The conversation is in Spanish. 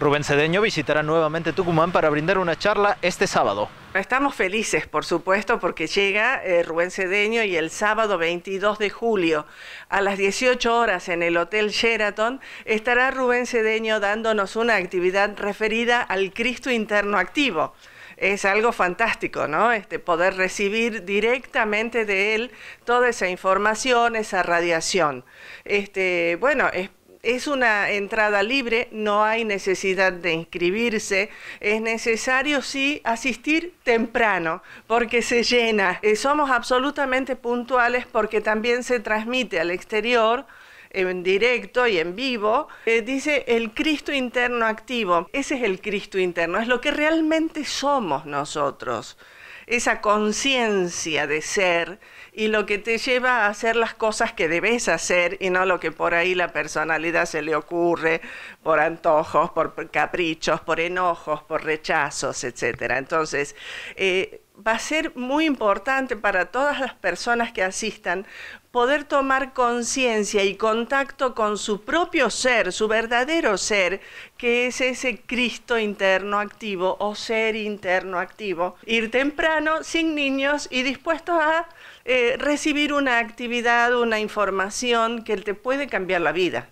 Rubén Cedeño visitará nuevamente Tucumán para brindar una charla este sábado. Estamos felices, por supuesto, porque llega eh, Rubén Cedeño y el sábado 22 de julio a las 18 horas en el Hotel Sheraton estará Rubén Cedeño dándonos una actividad referida al Cristo interno activo es algo fantástico, ¿no? Este, poder recibir directamente de él toda esa información, esa radiación. Este, bueno, es es una entrada libre, no hay necesidad de inscribirse, es necesario sí asistir temprano porque se llena. Eh, somos absolutamente puntuales porque también se transmite al exterior en directo y en vivo, eh, dice el Cristo interno activo. Ese es el Cristo interno, es lo que realmente somos nosotros esa conciencia de ser y lo que te lleva a hacer las cosas que debes hacer y no lo que por ahí la personalidad se le ocurre por antojos, por caprichos, por enojos, por rechazos, etc. Entonces, eh, va a ser muy importante para todas las personas que asistan poder tomar conciencia y contacto con su propio ser, su verdadero ser, que es ese Cristo interno activo o ser interno activo. Ir temprano, sin niños y dispuestos a eh, recibir una actividad, una información que te puede cambiar la vida.